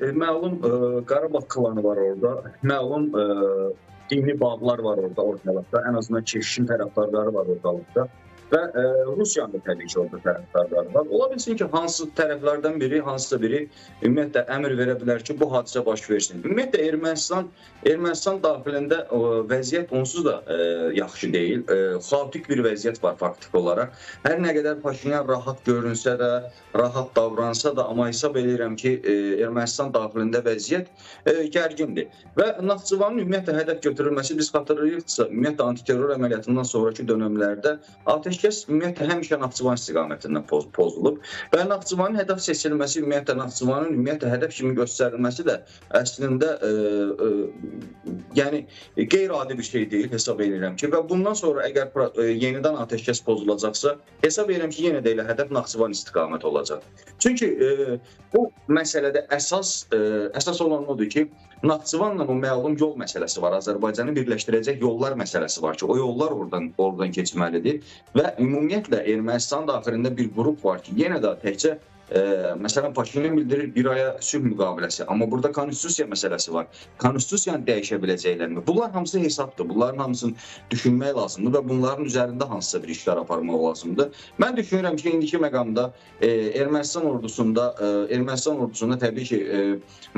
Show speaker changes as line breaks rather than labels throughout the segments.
e, məlum e, Qarabağ klanı var orada. Məlum e, dini bağlar var orada ortalıqda. Ən azından keşişin tərəfdarları var ortalıqda. Və e, Rusiyanın da təbii ki, orada tərəfdarları var. Ola bilsin ki, hansı tərəflərdən biri, hansısa biri ümumiyyətlə əmr verə bilər ki, bu hadisə baş versin. Ümumiyyətlə Ermənistan Ermənistan daxilində e, vəziyyət onsuz da e, yaxşı deyil. E, xaotik bir vəziyyət var faktiki olaraq. Hər nə qədər Paşinyan rahat görünsə də, rahat davransa da, amma hesab edirəm ki, e, Ermənistan daxilində vəziyyət e, gərgindir. Və Naxçıvanın ümumiyyətlə hədəf götürülməsi biz xatırlayırıqsa, ümumiyyətlə antiterror əməliyyatından sonrakı dövrlərdə atəşkəs ümumiyyətlə həmişə Naxçıvan istiqamətindən poz pozulub və Naxçıvanın hədəf seçilməsi, ümumiyyətlə Naxçıvanın ümumiyyətlə hədəf kimi göstərilməsi də əslində e, e, yəni qeyri-adi bir şey deyil hesab edirəm ki və bundan sonra əgər pro- e, yenidən atəşkəs pozulacaqsa, hesab edirəm ki, yenə də elə hədəf Naxçıvan istiqaməti olacaq. Çünki e, bu məsələdə əsas e, əsas olan odur ki, Naxçıvanla o məlum yol məsələsi var. Azərbaycanı birləşdirəcək yollar məsələsi var ki, o yollar oradan oradan keçməlidir və ümumiyyətlə Ermənistan daxilində bir qrup var ki, yenə də təkcə e, məsələn Paşinyan bildirir bir aya sülh müqaviləsi, amma burada konstitusiya məsələsi var. Konstitusiyanı dəyişə biləcəklərmi? Bunlar hamısı hesabdır. Bunların hamısını düşünmək lazımdır və bunların üzərində hansısa bir işlər aparmaq lazımdır. Mən düşünürəm ki, indiki məqamda e, Ermənistan ordusunda e, Ermənistan ordusunda təbii ki, e,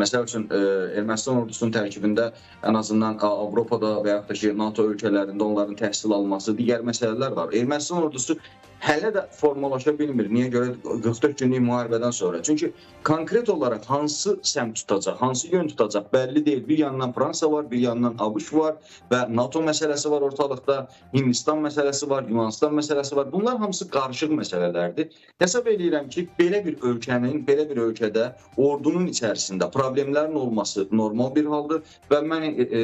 məsəl üçün e, Ermənistan ordusunun tərkibində ən azından A- Avropada və yaxud da ki, NATO ölkələrində onların təhsil alması, digər məsələlər var. Ermənistan ordusu hələ də formalaşa bilmir. Niyə görə 44 günlük müharibədən sonra? Çünki konkret olaraq hansı səmt tutacaq, hansı yön tutacaq bəlli deyil. Bir yandan Fransa var, bir yandan ABŞ var və NATO məsələsi var ortalıqda, Hindistan məsələsi var, Yunanistan məsələsi var. Bunlar hamısı qarışıq məsələlərdir. Hesab edirəm ki, belə bir ölkənin, belə bir ölkədə ordunun içərisində problemlərin olması normal bir haldır və mən e, e,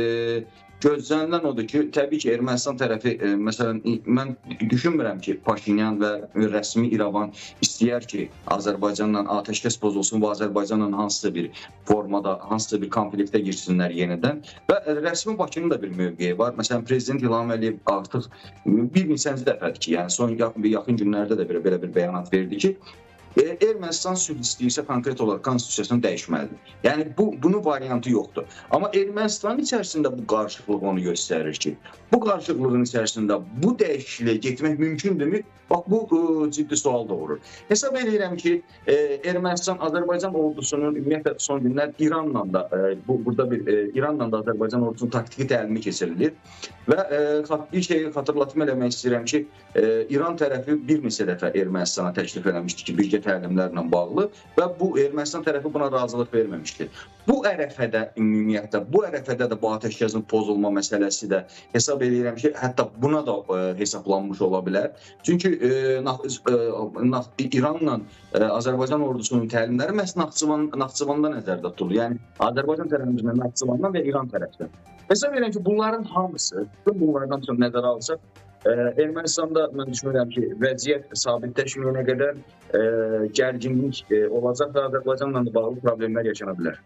Gözlənilən odur ki, təbii ki, Ermənistan tərəfi e, məsələn mən düşünmürəm ki, Paşinyan və rəsmi İrəvan istəyər ki, Azərbaycanla atəşkəs pozulsun və Azərbaycanla hansısa bir formada, hansısa bir konfliktə girsinlər yenidən və e, rəsmi Bakının da bir mövqeyi var. Məsələn, prezident İlham Əliyev artıq bir neçənci dəfədir ki, yəni son yaxın, yaxın günlərdə də belə belə bir bəyanat verdi ki, Ermənistan sülh istəyirsə konkret olaraq konstitusiyasını dəyişməlidir. Yəni bu bunun variantı yoxdur. Amma Ermənistanın içərisində bu qarşıtlıq onu göstərir ki, bu qarşıtlığın içərisində bu dəyişikliyə getmək mümkündürmü? Bax bu ə, ciddi sual doğurur. Hesab edirəm ki, e, Ermənistan Azərbaycan ordusunun ümumiyyətlə son günlər İranla da e, bu burada bir e, İranla da Azərbaycan ordusunun taktiki təlimi keçirilir və e, xat- bir şeyi xatırlatma eləmək istəyirəm ki, e, İran tərəfi bir neçə dəfə Ermənistana təklif eləmişdi ki, birgə təlimlərlə bağlı və bu Ermənistan tərəfi buna razılıq verməmişdi. Bu ərəfədə ümumiyyətlə bu ərəfədə də bu atəşkəsin pozulma məsələsi də hesab edirəm ki, hətta buna da e, hesablanmış ola bilər. Çünki e, Nax- e, İranla e, Azərbaycan ordusunun təlimləri məhz Naxçıvan Naxçıvanda nəzərdə tutulur. Yəni Azərbaycan tərəfindən Naxçıvandan və İran tərəfindən. Hesab edirəm ki, bunların hamısı, bütün bunlardan sonra nəzərə alsaq, e, Ermənistanda mən düşünürəm ki, vəziyyət sabitləşməyənə qədər e, gərginlik e, olacaq və Azərbaycanla da bağlı problemlər yaşana bilər.